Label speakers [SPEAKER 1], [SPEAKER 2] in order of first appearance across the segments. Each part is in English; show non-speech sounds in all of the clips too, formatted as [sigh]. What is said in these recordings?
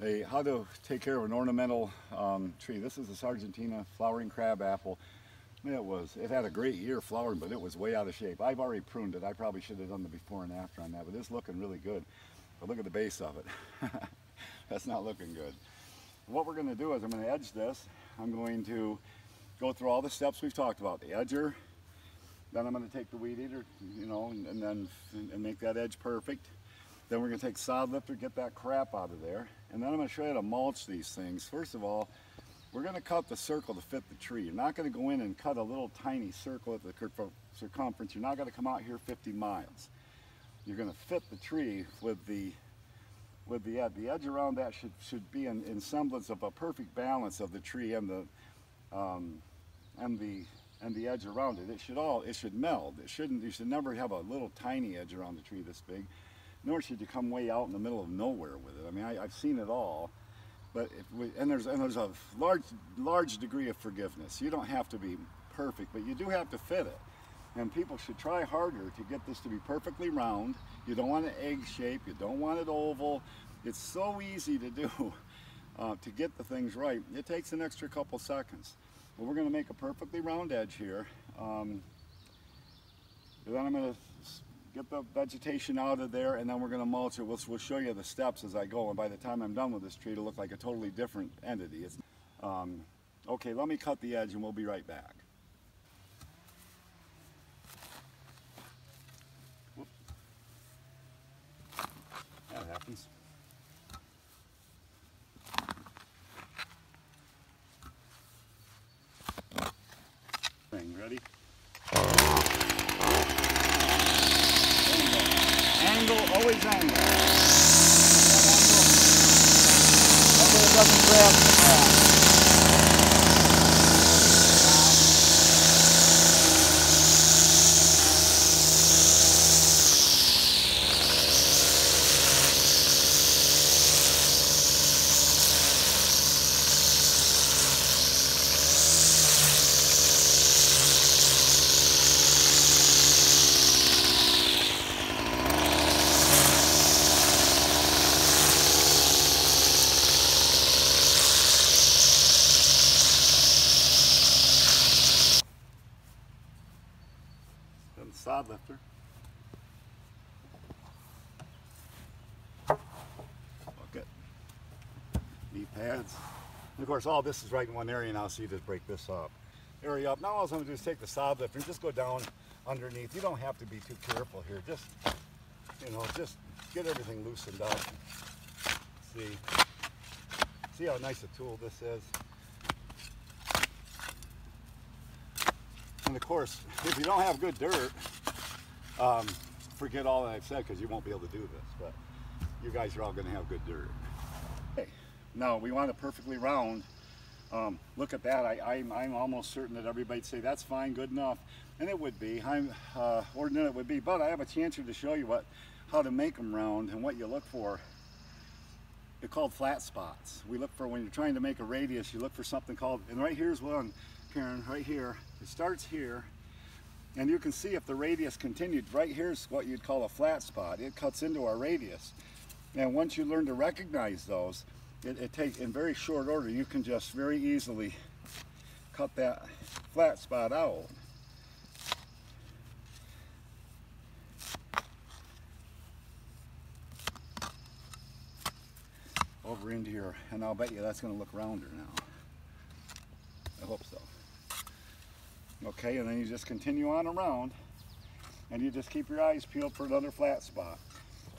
[SPEAKER 1] how to take care of an ornamental um, tree. This is a Sargentina flowering crab apple. It was, it had a great year flowering, but it was way out of shape. I've already pruned it. I probably should have done the before and after on that, but it's looking really good. But look at the base of it. [laughs] That's not looking good. What we're gonna do is I'm gonna edge this. I'm going to go through all the steps we've talked about. The edger, then I'm gonna take the weed eater, you know, and, and then and make that edge perfect. Then we're gonna take sod lifter, get that crap out of there. And then I'm gonna show you how to mulch these things. First of all, we're gonna cut the circle to fit the tree. You're not gonna go in and cut a little tiny circle at the circumference. You're not gonna come out here 50 miles. You're gonna fit the tree with the with the edge. The edge around that should, should be in, in semblance of a perfect balance of the tree and the um, and the and the edge around it. It should all it should meld. It shouldn't. You should never have a little tiny edge around the tree this big nor should you come way out in the middle of nowhere with it. I mean, I, have seen it all, but we, and there's and there's a large large degree of forgiveness. You don't have to be perfect, but you do have to fit it. And people should try harder to get this to be perfectly round. You don't want an egg shape. You don't want it oval. It's so easy to do [laughs] uh, to get the things right. It takes an extra couple seconds. But we're going to make a perfectly round edge here. Um, then I'm going to get the vegetation out of there, and then we're going to mulch it. We'll, we'll, show you the steps as I go, and by the time I'm done with this tree, it'll look like a totally different entity. Um, okay, let me cut the edge, and we'll be right back. Angle. That it doesn't grab the grass. sod lifter. Bucket. Knee pads. And of course all this is right in one area now so you just break this up. Area up. Now all I'm to do is take the sod lifter and just go down underneath. You don't have to be too careful here. Just, you know, just get everything loosened up. See, see how nice a tool this is. And of course, if you don't have good dirt, um, forget all that I've said because you won't be able to do this, but you guys are all going to have good dirt. Now we want it perfectly round. Um, look at that, I, am I'm, I'm almost certain that everybody'd say that's fine, good enough, and it would be, I'm, uh, it would be, but I have a chance here to show you what, how to make them round and what you look for. They're called flat spots. We look for, when you're trying to make a radius, you look for something called, and right here's one, Karen, right here. It starts here, and you can see if the radius continued, right here's what you'd call a flat spot. It cuts into our radius. And once you learn to recognize those, it, it takes, in very short order, you can just very easily cut that flat spot out. Over into here, and I'll bet you that's going to look rounder now. I hope so. Okay, and then you just continue on around and you just keep your eyes peeled for another flat spot.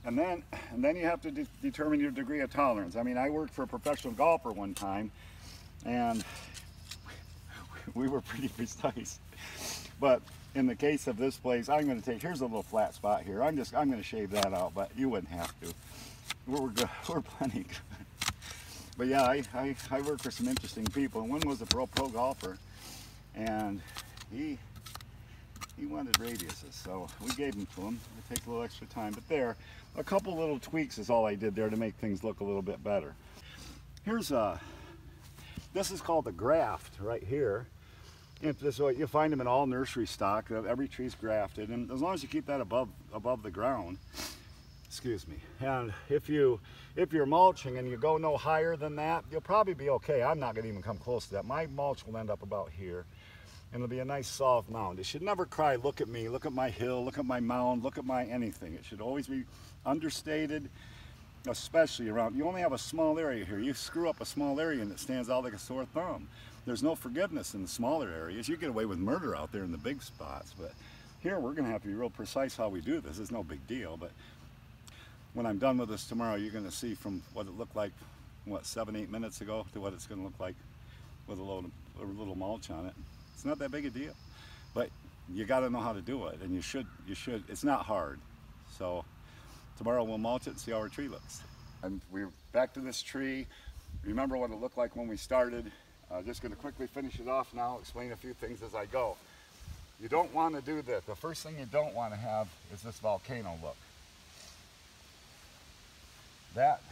[SPEAKER 1] And then, and then you have to de determine your degree of tolerance. I mean, I worked for a professional golfer one time and [laughs] we were pretty precise. But in the case of this place, I'm going to take, here's a little flat spot here. I'm just, I'm going to shave that out, but you wouldn't have to. We're, good, [laughs] we're plenty good. But yeah, I, I, I worked for some interesting people. And one was a pro, pro golfer. And he he wanted radiuses, so we gave them to him. It takes a little extra time, but there, a couple little tweaks is all I did there to make things look a little bit better. Here's a, this is called the graft right here. This uh, way, you find them in all nursery stock. Uh, every tree's grafted, and as long as you keep that above above the ground, excuse me. And if you if you're mulching and you go no higher than that, you'll probably be okay. I'm not gonna even come close to that. My mulch will end up about here. And it'll be a nice soft mound. It should never cry, look at me, look at my hill, look at my mound, look at my anything. It should always be understated, especially around, you only have a small area here. You screw up a small area and it stands out like a sore thumb. There's no forgiveness in the smaller areas. You get away with murder out there in the big spots, but here we're gonna have to be real precise how we do this. It's no big deal, but when I'm done with this tomorrow, you're gonna see from what it looked like, what, seven, eight minutes ago to what it's gonna look like with a little, a little mulch on it. It's not that big a deal, but you got to know how to do it, and you should. You should. It's not hard. So tomorrow we'll mulch it and see how our tree looks. And we're back to this tree. Remember what it looked like when we started. Uh, just going to quickly finish it off now. Explain a few things as I go. You don't want to do this. The first thing you don't want to have is this volcano look. That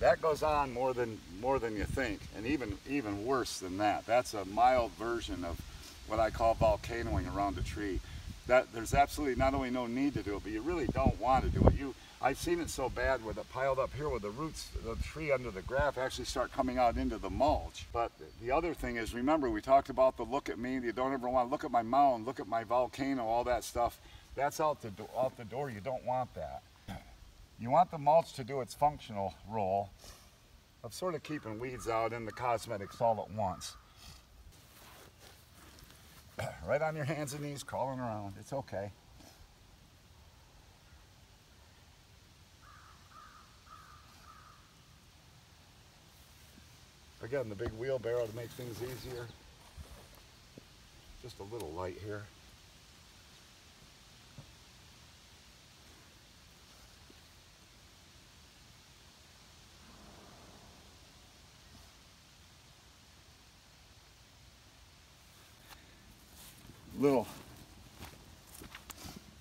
[SPEAKER 1] that goes on more than more than you think, and even even worse than that. That's a mild version of what I call volcanoing around a tree. That there's absolutely not only no need to do it, but you really don't want to do it. You I've seen it so bad with it piled up here with the roots, the tree under the graft actually start coming out into the mulch. But the other thing is, remember we talked about the look at me. You don't ever want to look at my mound, look at my volcano, all that stuff. That's out the out the door. You don't want that. You want the mulch to do its functional role of sort of keeping weeds out and the cosmetics all at once. [clears throat] Right on your hands and knees, crawling around. It's okay. Again, the big wheelbarrow to make things easier. Just a little light here. Little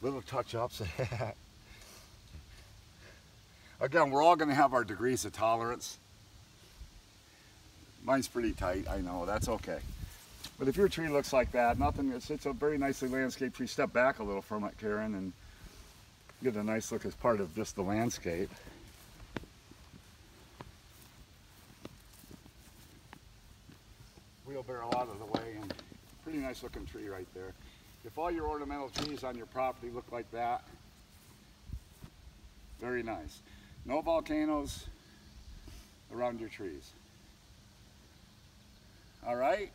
[SPEAKER 1] little touch-ups. [laughs] Again we're all going to have our degrees of tolerance. Mine's pretty tight I know that's okay. But if your tree looks like that nothing it's, it's a very nicely landscaped tree. Step back a little from it Karen and get a nice look as part of just the landscape. Wheelbarrow out of the way pretty nice looking tree right there. If all your ornamental trees on your property look like that, very nice. No volcanoes around your trees. All right?